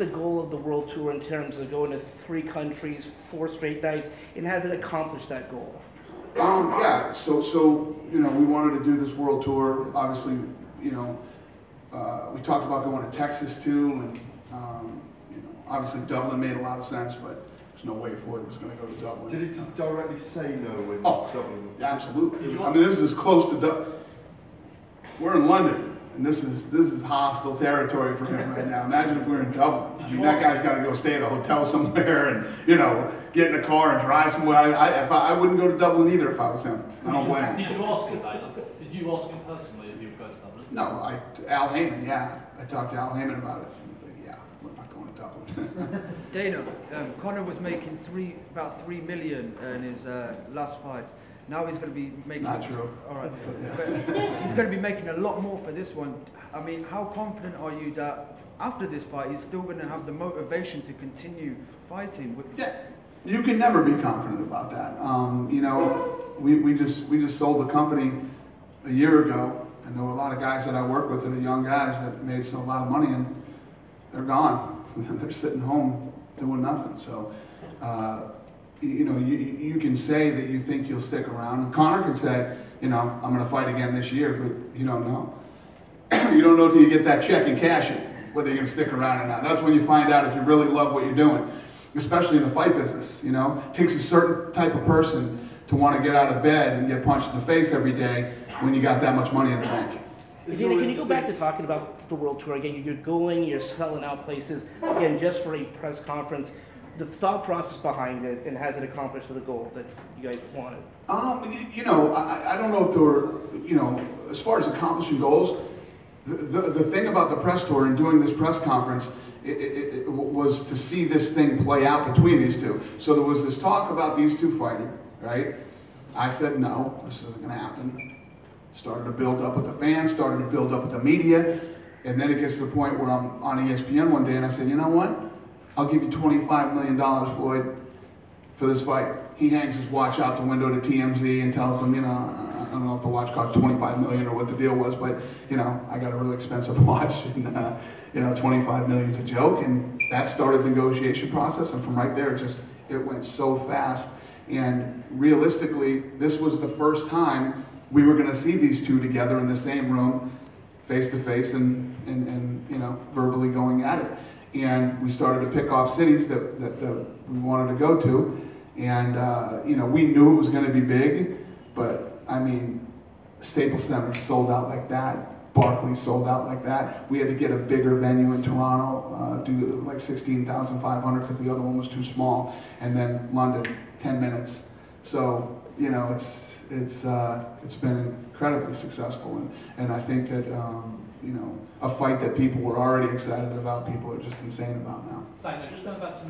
the goal of the world tour in terms of going to three countries, four straight nights, and has it accomplished that goal? Um, yeah, so, so, you know, we wanted to do this world tour, obviously, you know, uh, we talked about going to Texas too, and, um, you know, obviously Dublin made a lot of sense, but there's no way Floyd was gonna go to Dublin. Did he directly say no when Oh, Dublin? Absolutely. I mean, this is as close to Dublin. We're in London, and this is, this is hostile territory for him right now. Imagine if we were in Dublin. I mean, that guy's gotta go stay at a hotel somewhere and, you know, get in a car and drive somewhere. I, I, if I, I wouldn't go to Dublin either if I was him. I don't blame him. Did you ask him, Did you ask him personally if you would go to Dublin? No, I, Al Haymon, yeah. I talked to Al Haymon about it. He's like, yeah, we're not going to Dublin. Dana, um, Conor was making three, about three million in his uh, last fights. Now he's going to be making. not true. All right. He's going to be making a lot more for this one. I mean, how confident are you that after this fight he's still going to have the motivation to continue fighting? With, Yeah, you can never be confident about that. Um, you know, we, we just we just sold the company a year ago, and there were a lot of guys that I work with that are young guys that made a lot of money, and they're gone. they're sitting home doing nothing. So, uh, you, know, you, you can say that you think you'll stick around. Conor can say, you know, I'm going to fight again this year, but you don't know. you don't know till you get that check and cash it whether you're going to stick around or not. That's when you find out if you really love what you're doing, especially in the fight business. You know, it takes a certain type of person to want to get out of bed and get punched in the face every day when you got that much money in the bank. Dina, can you go back to talking about the world tour again? You're going, you're selling out places again just for a press conference. The thought process behind it, and has it accomplished the goal that you guys wanted? Um, you, you know, I, I don't know if there were, you know, as far as accomplishing goals, the, the, the thing about the press tour and doing this press conference it, it, it was to see this thing play out between these two. So there was this talk about these two fighting, right? I said, no, this isn't going to happen. Started to build up with the fans, started to build up with the media, and then it gets to the point where I'm on ESPN one day and I said, you know what? I'll give you $25 million, Floyd, for this fight. He hangs his watch out the window to TMZ and tells them, you know, I don't know if the watch cost 25 million or what the deal was, but you know, I got a really expensive watch, and uh, you know, 25 million's a joke, and that started the negotiation process, and from right there, it just it went so fast. And realistically, this was the first time we were going to see these two together in the same room, face to face, and and and you know, verbally going at it. And we started to pick off cities that that, that we wanted to go to, and uh, you know, we knew it was going to be big, but I mean, Staples Center sold out like that. Barclays sold out like that. We had to get a bigger venue in Toronto, uh, do like 16,500 because the other one was too small. And then London, 10 minutes. So, you know, it's, it's, uh, it's been incredibly successful. And, and I think that, um, you know, a fight that people were already excited about, people are just insane about now. Dana, just going back to